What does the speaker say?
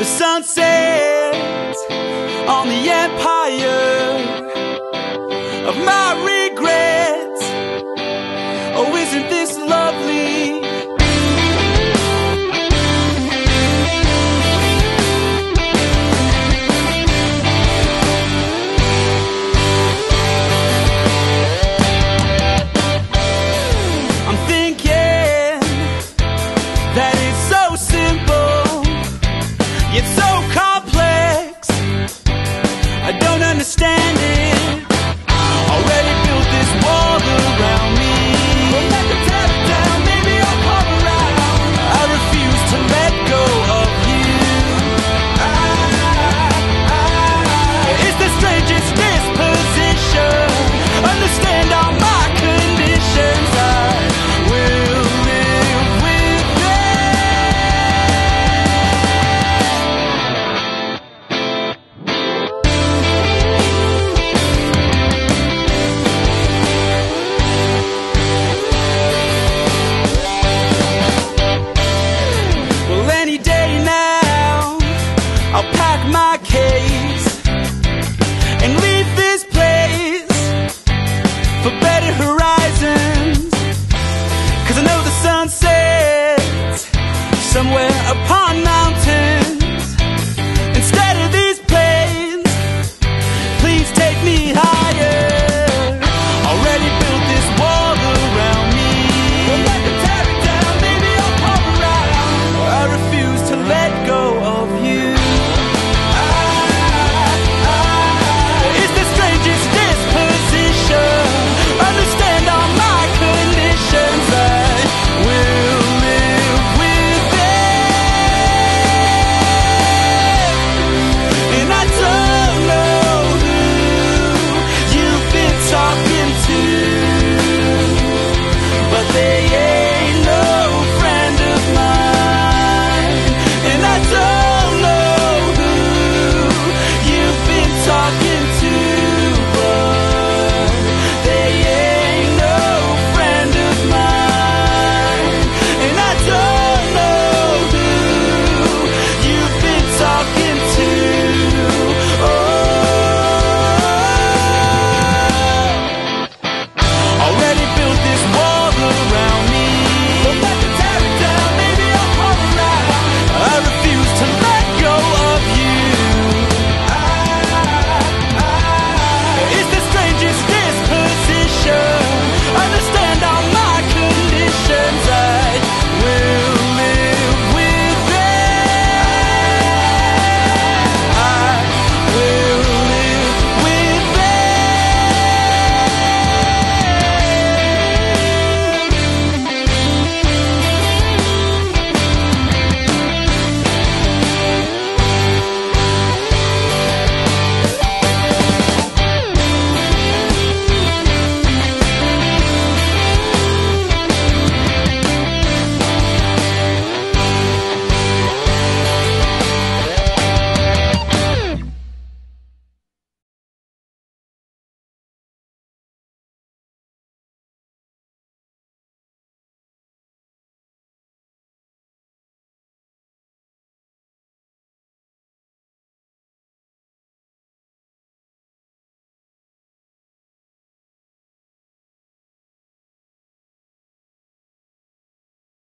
The sun sets on the empire of my understand. the sun sets somewhere upon my.